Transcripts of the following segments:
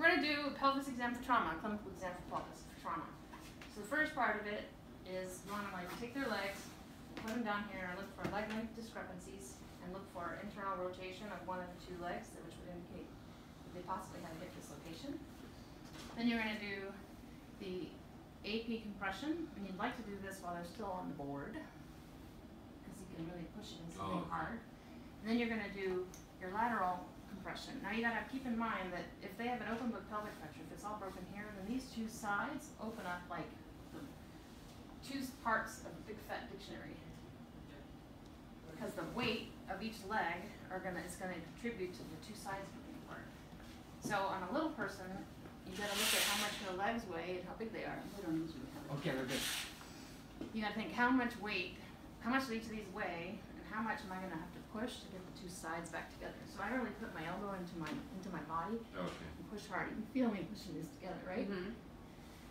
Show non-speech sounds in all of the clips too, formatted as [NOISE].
we're gonna do a pelvis exam for trauma, a clinical exam for pelvis for trauma. So the first part of it is you wanna like take their legs, put them down here and look for leg length discrepancies and look for internal rotation of one of the two legs, which would indicate that they possibly have a hip dislocation. Then you're gonna do the AP compression, and you'd like to do this while they're still on the board, because you can really push it in Oh, something okay. hard. And then you're gonna do your lateral compression. Now you gotta keep in mind that if they have an open book pelvic fracture, if it's all broken here, then these two sides open up like the two parts of a big fat dictionary. Because the weight of each leg are gonna, is gonna contribute to the two sides moving apart. So on a little person, you gotta look at how much their legs weigh and how big they are. We don't usually have. Okay, we're good. You gotta think how much weight, how much do each of these weigh, and how much am I gonna have to push to get the two sides back together? So I really put my elbow into my into my body Okay. and push hard. You can feel me pushing these together, right? Mhm.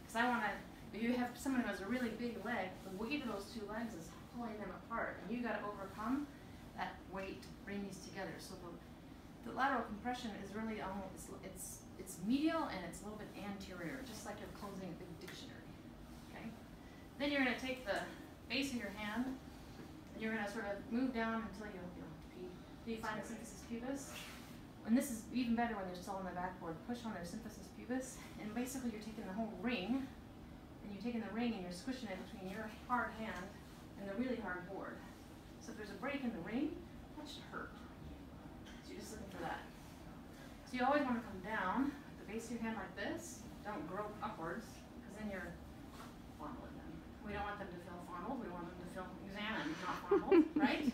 Because I wanna. If you have someone who has a really big leg, the weight of those two legs is pulling them apart, and you gotta overcome that weight to bring these together. So the, the lateral compression is really almost it's, it's it's medial and it's a little bit anterior, just like you're closing a big dictionary. Okay. Then you're gonna take the base of your hand and you're gonna sort of move down until you you don't have to pee. Do you find the symphysis pubis? And this is even better when they're still on the backboard. Push on their symphysis pubis, and basically you're taking the whole ring, and you're taking the ring and you're squishing it between your hard hand and the really hard board. So if there's a break in the ring, that should hurt. So you're just looking for that. So you always want to come down the base of your hand like this. Don't grope upwards, because then you're fondling them. We don't want them to feel fondled. We want them to feel examined, not fondled, [LAUGHS] right?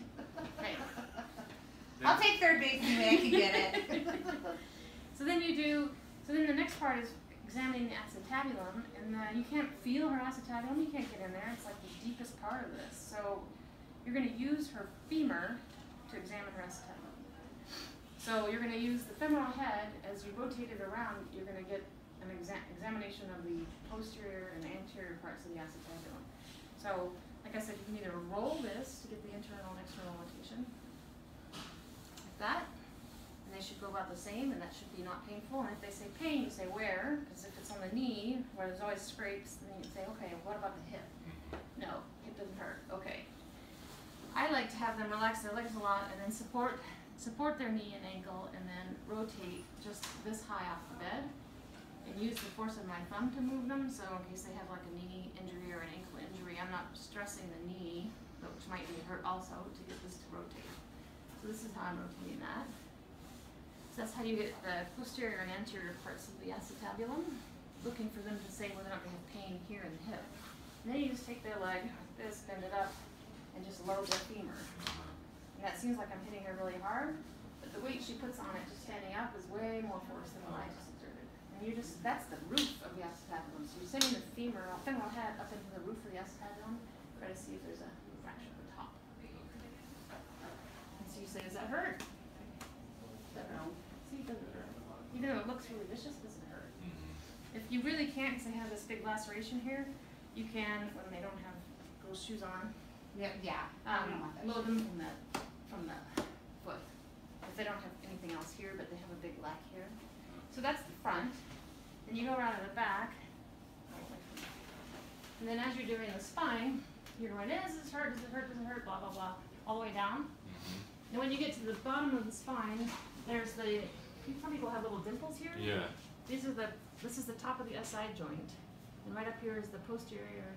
I'll take third base anyway, I can get it. [LAUGHS] So then you do, so then the next part is examining the acetabulum, and uh, you can't feel her acetabulum, you can't get in there, it's like the deepest part of this. So you're gonna use her femur to examine her acetabulum. So you're gonna use the femoral head, as you rotate it around, you're gonna get an exa- examination of the posterior and anterior parts of the acetabulum. So, like I said, you can either roll this to get the internal and external rotation, like that, and they should go about the same, and that should be not painful. And if they say pain, you say where, because if it's on the knee, where there's always scrapes, then you say, okay, what about the hip? No, hip doesn't hurt. Okay. I like to have them relax their legs a lot, and then support support their knee and ankle, and then rotate just this high off the bed, and use the force of my thumb to move them. So in case they have like a knee injury or an ankle injury, I'm not stressing the knee, which might be hurt also to get this to rotate. So this is how I'm rotating that. So that's how you get the posterior and anterior parts of the acetabulum, looking for them to say whether or not they have pain here in the hip. And then you just take their leg like this, bend it up, and just load their femur. And that seems like I'm hitting her really hard, but the weight she puts on it just standing up is way more force than what I just exerted. And you just, that's the roof of the acetabulum. So you're sending the femur, femoral head up into the roof of the acetabulum, try to see if there's a fracture at the top. And so you say, does that hurt? Doesn't hurt. See, it doesn't hurt. Even though it looks really vicious, doesn't hurt. If you really can't, because they have this big laceration here, you can, when they don't have those shoes on, Yeah, yeah, I don't um, want that. load them from the, from the foot. If they don't have anything else here, but they have a big lac here. So that's the front. Then you go around to the back. And then as you're doing the spine, you're going, does this hurt, does it hurt, does it hurt, blah, blah, blah, all the way down. And when you get to the bottom of the spine, there's the, some people have little dimples here. Yeah. These are the, this is the top of the SI joint. And right up here is the posterior,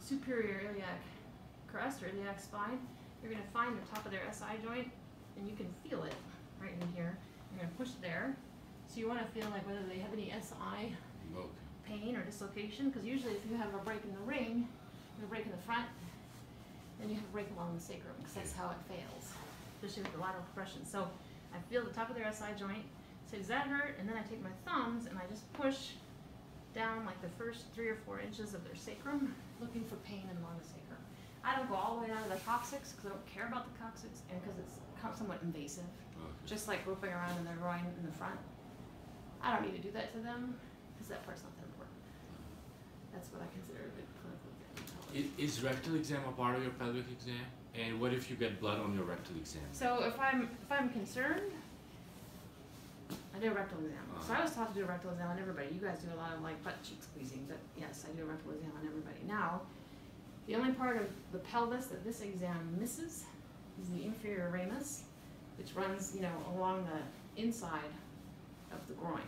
superior iliac crest or iliac spine. You're gonna find the top of their SI joint and you can feel it right in here. You're gonna push there. So you wanna feel like whether they have any SI pain or dislocation, because usually if you have a break in the ring, you have a break in the front, then you have a break along the sacrum, because that's how it fails, especially with the lateral compression. So I feel the top of their SI joint, say, does that hurt? And then I take my thumbs and I just push down like the first three or four inches of their sacrum, looking for pain along the sacrum. I don't go all the way down to the coccyx, because I don't care about the coccyx, and because it's somewhat invasive Okay. just like roping around in their groin in the front. I don't need to do that to them because that part's not that important. That's what I consider a good clinical exam. Is, is rectal exam a part of your pelvic exam? And what if you get blood on your rectal exam? So if I'm if I'm concerned, I do a rectal exam. So Uh-huh. I was taught to do a rectal exam on everybody. You guys do a lot of like butt cheek squeezing, but yes, I do a rectal exam on everybody. Now, the only part of the pelvis that this exam misses is the inferior ramus, which runs, you know, along the inside of the groin.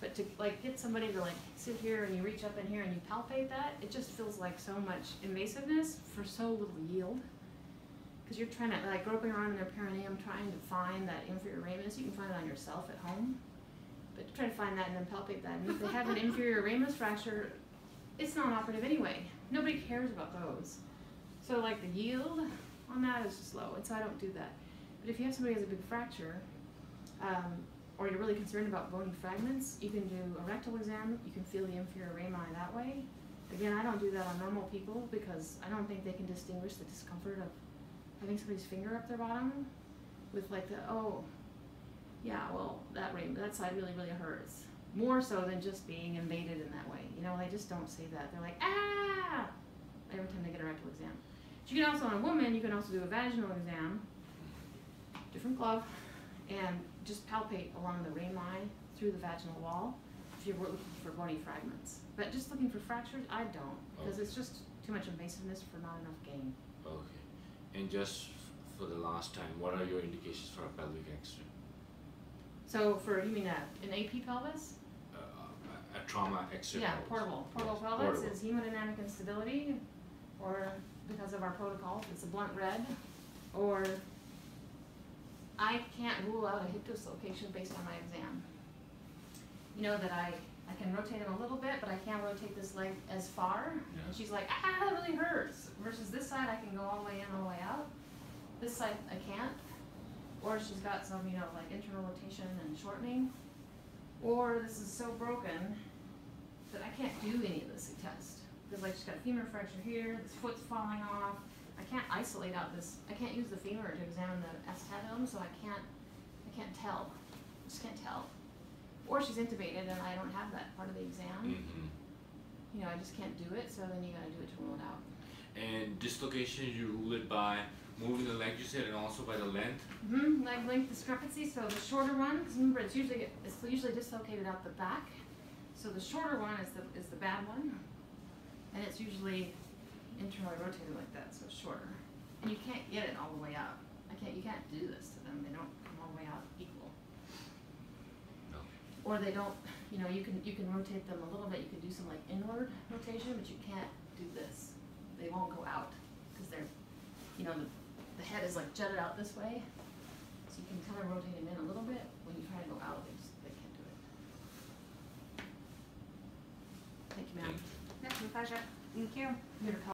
But to like get somebody to like sit here and you reach up in here and you palpate that, it just feels like so much invasiveness for so little yield. Because you're trying to like groping around in their perineum, trying to find that inferior ramus. You can find it on yourself at home, but try to find that and then palpate that. And if they have an inferior ramus fracture, it's non-operative anyway. Nobody cares about those. So like the yield on that is just low, and so I don't do that. But if you have somebody who has a big fracture, um, or you're really concerned about bony fragments, you can do a rectal exam. You can feel the inferior rami that way. Again, I don't do that on normal people because I don't think they can distinguish the discomfort of having somebody's finger up their bottom with like the oh, yeah, well that ram that side really really hurts more so than just being invaded in that way. You know, they just don't say that. They're like ah every time they get a rectal exam. But you can also on a woman, you can also do a vaginal exam, different glove, and just palpate along the rami through the vaginal wall if you're looking for bony fragments. But just looking for fractures, I don't, because it's just too much invasiveness for not enough gain. Okay. And just for the last time, what are your indications for a pelvic X-ray? So for you mean a, an AP pelvis? Uh, a, trauma X-ray. Yeah, pelvis. portable. Portable Yes, pelvis portable. is hemodynamic instability, or because of our protocol, it's a blunt red, or I can't rule out a hip dislocation based on my exam. You know that I, I can rotate him a little bit, but I can't rotate this leg as far. Yeah. And she's like, ah, that really hurts. Versus this side, I can go all the way in, all the way out. This side, I can't. Or she's got some, you know, like internal rotation and shortening. Or this is so broken that I can't do any of this test. Because like she's got a femur fracture here, this foot's falling off. I can't isolate out this, I can't use the femur to examine the acetabulum, so I can't, I can't tell. I just can't tell. Or she's intubated and I don't have that part of the exam. Mm-hmm. You know, I just can't do it, so then you gotta do it to rule it out. And dislocation, you rule it by moving the leg, you said, and also by the length. Mm-hmm, leg length discrepancy, so the shorter one, because remember it's usually, it's usually dislocated out the back. So the shorter one is the, is the bad one. And it's usually internally rotated like that, so it's shorter. And you can't get it all the way out. I can't, you can't do this to them, they don't come all the way out equal. No. Or they don't, you know, you can, you can rotate them a little bit, you can do some like inward rotation, but you can't do this. They won't go out, because they're, you know, the, the head is like jutted out this way. So you can kind of rotate them in a little bit, when you try to go out, they just, they can't do it. Thank you, ma'am. Thank. That's my pleasure. Thank you. Here to call